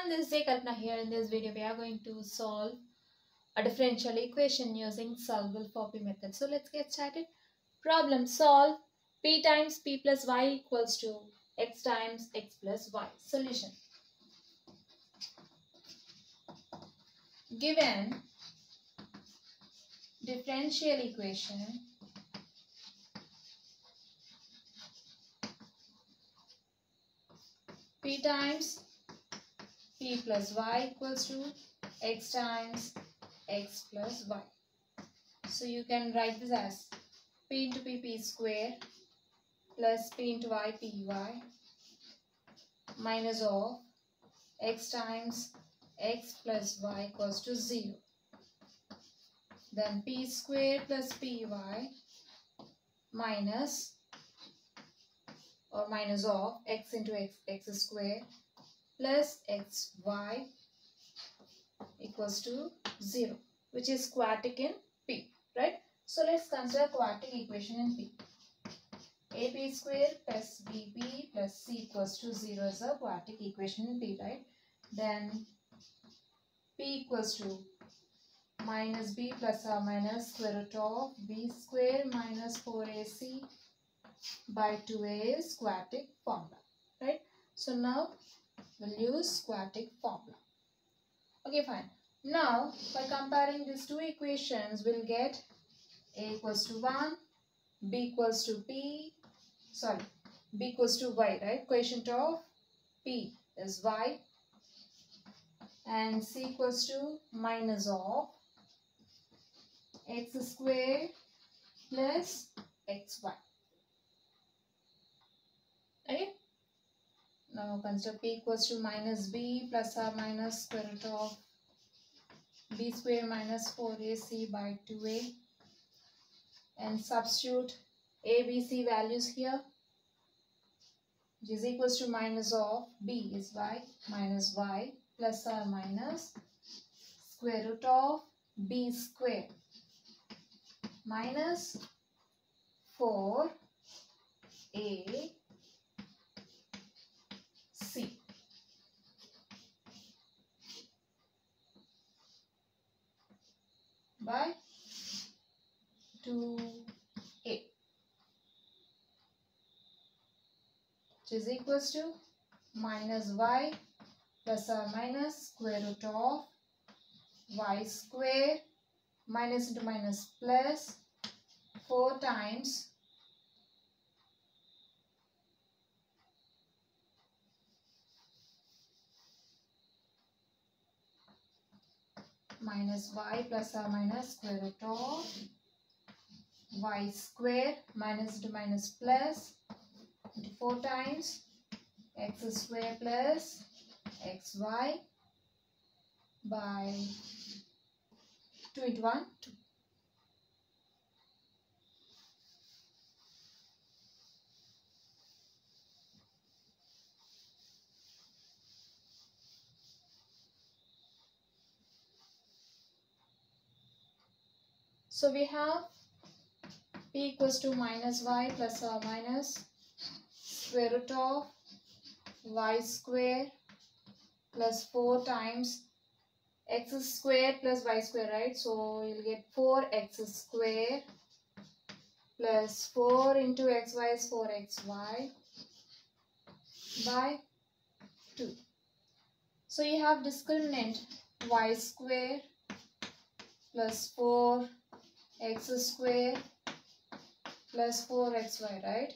everyone, this is Kalpana here. In this video, we are going to solve a differential equation using solvable for p method. So let's get started. Problem solve p times p plus y equals to x times x plus y. Solution. Given differential equation p times p plus y equals to x times x plus y. So you can write this as p into p p square plus p into y p y minus of x times x plus y equals to 0. Then p square plus py minus or minus of x into x, x square plus xy equals to 0 which is quadratic in p right? So let's consider quadratic equation in p. Ab square plus bb plus c equals to 0 is a quadratic equation in p right? Then p equals to minus b plus or minus square root of b square minus 4ac by 2a is quadratic formula right? So now we'll use quadratic formula. Okay fine. Now by comparing these two equations we'll get a equals to 1 b equals to p sorry b equals to y right? Quotient of p is y and c equals to minus of x square plus xy okay now consider p equals to minus b plus or minus square root of b square minus 4ac by 2a and substitute a b c values here. Which is equals to minus of b is y minus y plus or minus square root of b square. Minus 4 a C. by 2a which is equals to minus y plus or minus square root of y square minus into minus plus 4 times minus y plus or minus square root of y square minus into minus plus into 4 times x square plus xy by 2 into 1 2. So we have p equals to minus y plus or minus square root of y square plus 4 times x square plus y square right? So you'll get 4x square plus 4 into xy is 4xy by 2 so you have discriminant y square plus 4 x square plus 4xy right?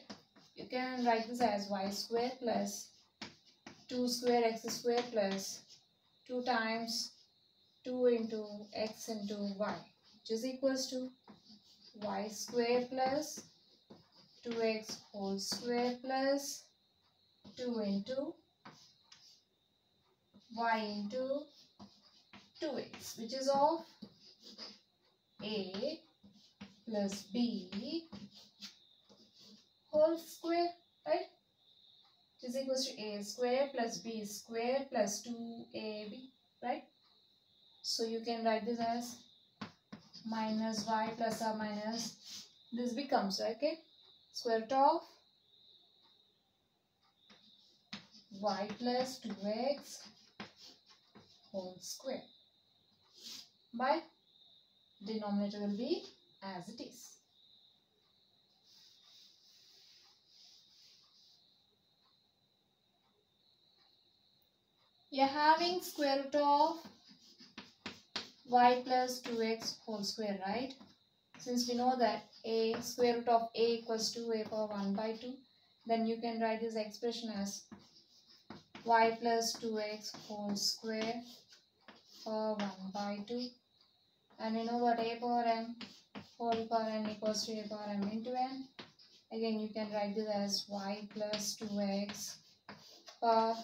You can write this as y square plus 2 square x square plus 2 times 2 into x into y which is equals to y square plus 2x whole square plus 2 into y into 2x which is of a plus b whole square right? Which is equals to a square plus b square plus 2ab right? So you can write this as minus y plus or minus this becomes okay? Square root of y plus 2x whole square. By denominator will be Uh, as it is. You're having square root of y plus 2x whole square, right? Since we know that a square root of a equals to a power 1 by 2, then you can write this expression as y plus 2x whole square power 1 by 2. And you know what a power m whole power n equals to a power m into n. Again, you can write this as y plus 2x power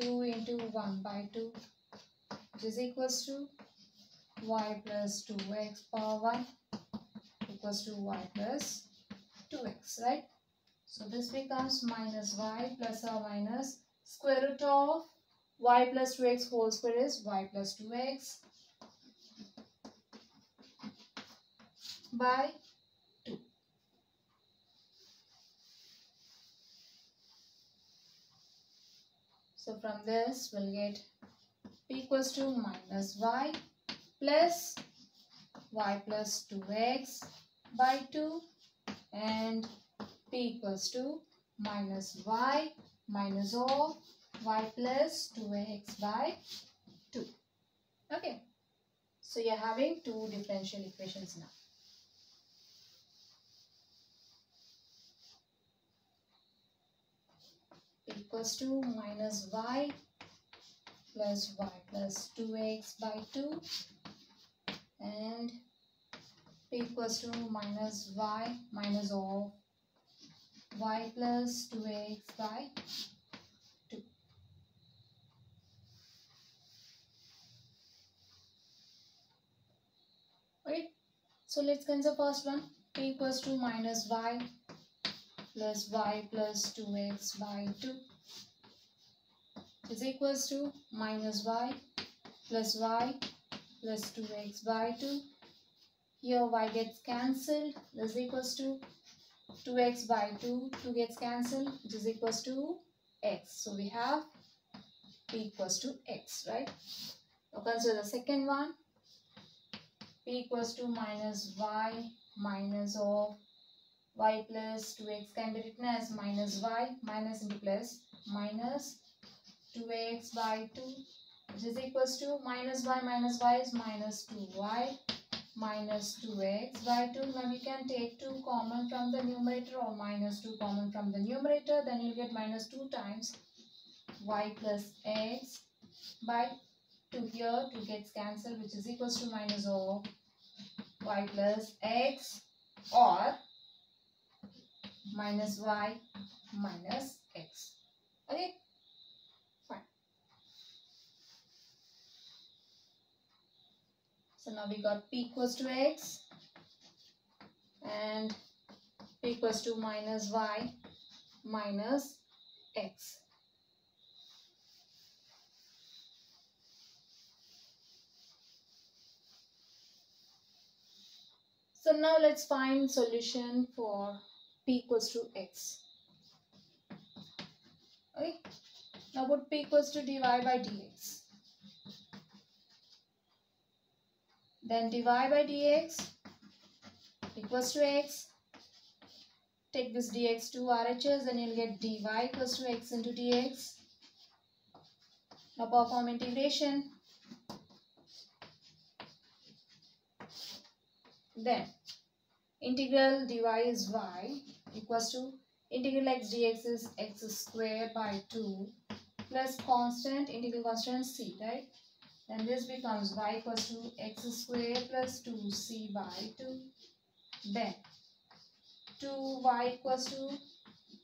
2 into 1 by 2 which is equals to y plus 2x power 1 equals to y plus 2x, right? So this becomes minus y plus or minus square root of y plus 2x whole square is y plus 2x by 2. So from this we'll get p equals to minus y plus y plus 2x by 2 and p equals to minus y minus of y plus 2x by 2. Okay. So you're having two differential equations now. Equals to minus y plus y plus 2x by 2 and p equals to minus y minus of y plus 2x by 2. Okay, so let's consider first one. p equals to minus y plus y plus 2x by 2 is equals to minus y plus y plus 2x by 2. Here y gets cancelled. This is equals to 2x by 2. 2 gets cancelled which is equals to x. So we have p equals to x, right? Now consider the second one. p equals to minus y minus of y plus 2x can be written as minus y minus into plus minus 2x by 2 which is equals to minus y minus y is minus 2y minus 2x by 2. Now we can take 2 common from the numerator or minus 2 common from the numerator. Then you'll get minus 2 times y plus x by 2 here 2 gets cancelled which is equals to minus of y plus x or minus y minus x. Okay. Fine. So now we got p equals to x and p equals to minus y minus x. So now let's find solution for p equals to x. Okay. Now put p equals to dy by dx. Then dy by dx equals to x. Take this dx to RHS and you'll get dy equals to x into dx. Now perform integration. Then integral dy is y equals to integral x dx is x square by 2 plus constant integral constant c right then this becomes y equals to x square plus 2c by 2. Then 2y equals to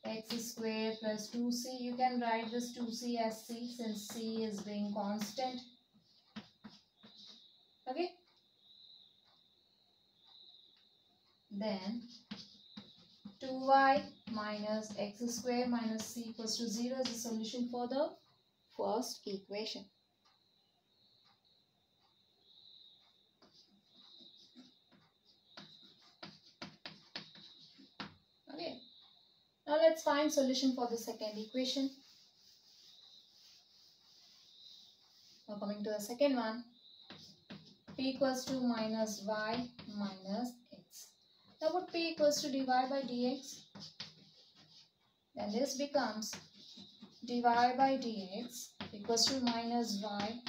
x square plus 2c. You can write this 2c as c since c is being constant. Okay. Then 2y minus x square minus c equals to 0 is the solution for the first equation. Okay. Now let's find solution for the second equation. Now coming to the second one, p equals to minus y minus. Now put p equals to dy by dx. Then this becomes dy by dx equals to minus y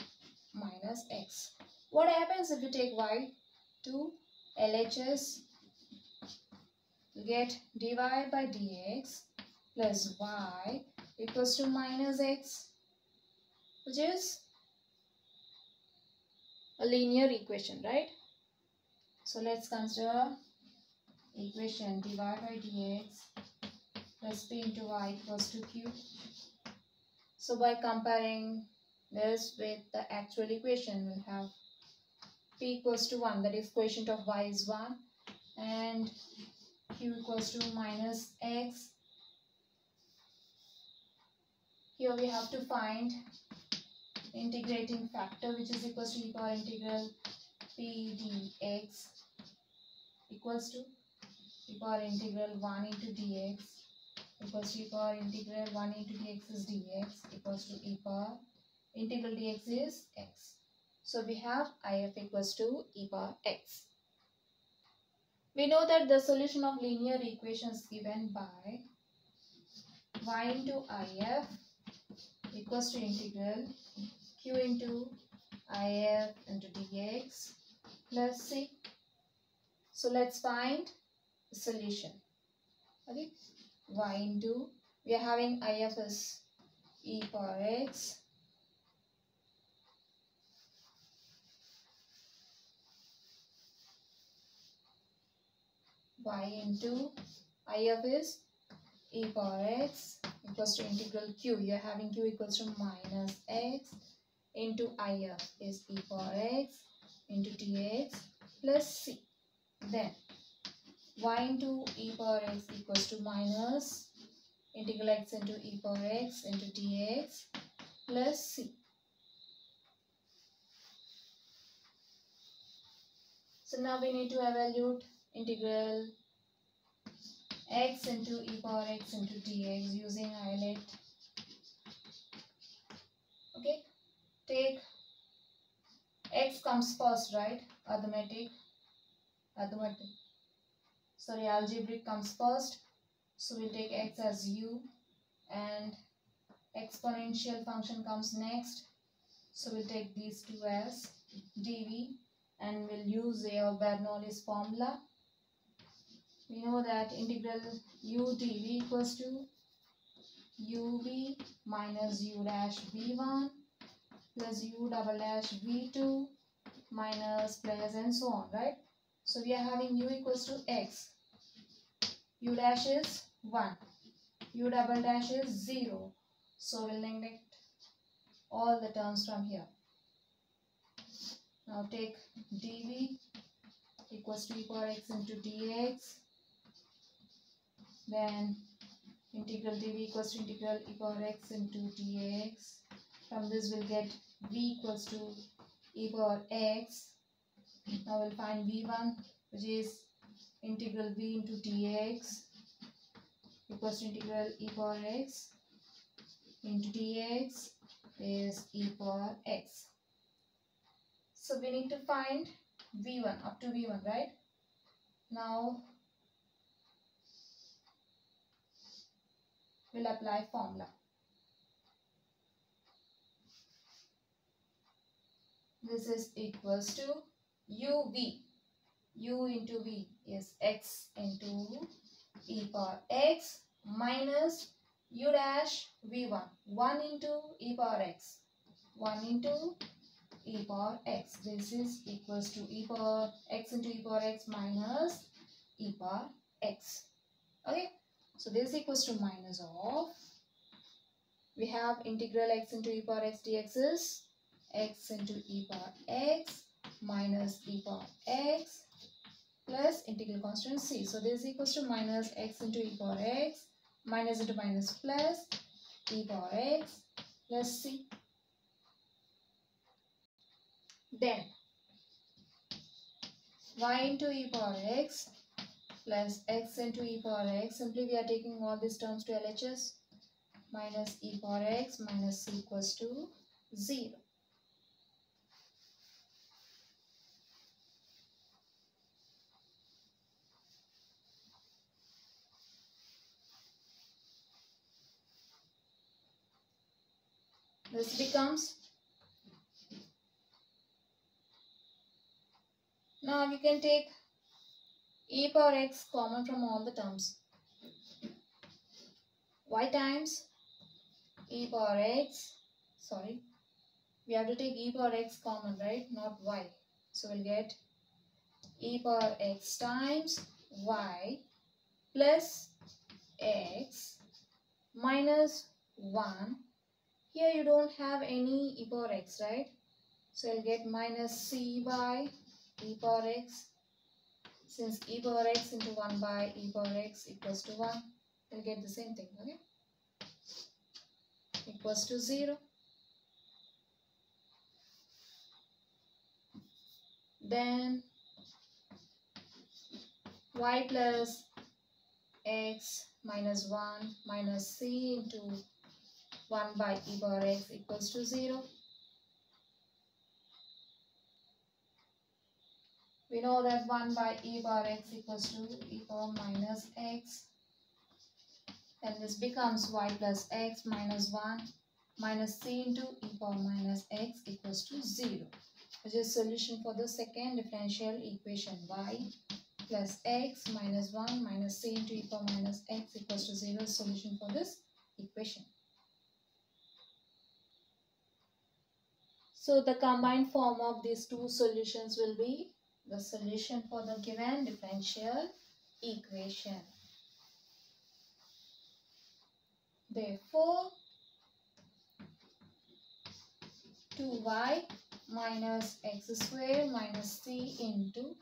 minus x. What happens if you take y to LHS? You get dy by dx plus y equals to minus x which is a linear equation right so let's consider equation dy by dx plus p into y equals to q. So by comparing this with the actual equation we'll have p equals to 1 that is quotient of y is 1 and q equals to minus x. Here we have to find integrating factor which is equals to e power integral p dx equals to e power integral 1 into dx equals to e power integral 1 into dx is dx equals to e power integral dx is x. So we have if equals to e power x. We know that the solution of linear equations given by y into if equals to integral q into if into dx plus c. So let's find solution. Okay, y into we are having if is e power x y into if is e power x equals to integral q. You are having q equals to minus x into if is e power x into dx plus c. Then y into e power x equals to minus integral x into e power x into dx plus c. So now we need to evaluate integral x into e power x into dx using ILATE. Okay, take x comes first, right? Arithmetic, arithmetic. Sorry, algebraic comes first. So we'll take x as u and exponential function comes next. So we'll take these two as dv and we'll use a Bernoulli's formula we know that integral u dv equals to uv minus u dash v1 plus u double dash v2 minus plus and so on, right? So we are having u equals to x. u dash is 1. u double dash is 0. So we'll neglect all the terms from here. Now take dv equals to e power x into dx then integral dv equals to integral e power x into dx. From this we'll get v equals to e power x. Now we'll find v1 which is integral v into dx equals integral e power x into dx is e power x. So we need to find v1 up to v1 right. Now we'll apply formula. This is equals to uv. u into v is x into e power x minus u dash v1. 1 into e power x. 1 into e power x. This is equals to e power x into e power x minus e power x. Okay. So this equals to minus of, we have integral x into e power x dx is x into e power x minus e power x plus integral constant c. So this equals to minus x into e power x minus into minus plus e power x plus c. Then y into e power x plus x into e power x. Simply we are taking all these terms to LHS minus e power x minus c equals to 0. This becomes? Now you can take e power x common from all the terms. Y times e power x sorry we have to take e power x common right? Not y. So we'll get e power x times y plus x minus 1 here you don't have any e power x, right? So I'll get minus c by e power x. Since e power x into 1 by e power x equals to 1, we'll get the same thing, okay? Equals to 0. Then y plus x minus 1 minus c into 1 by e power x equals to 0. We know that 1 by e power x equals to e power minus x. And this becomes y plus x minus 1 minus c into e power minus x equals to 0. Which is solution for the second differential equation y plus x minus 1 minus c into e power minus x equals to 0 solution for this equation. So the combined form of these two solutions will be the solution for the given differential equation. Therefore, 2y minus x square minus c into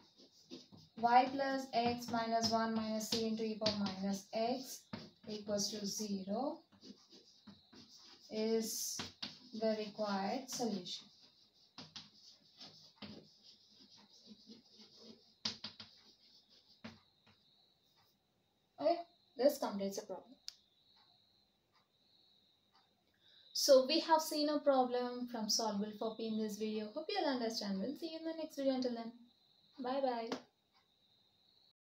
y plus x minus 1 minus c into e power minus x equals to 0 is the required solution. Okay, this completes the problem. So we have seen a problem from Solvable for P in this video. Hope you'll understand. We'll see you in the next video. Until then, bye bye.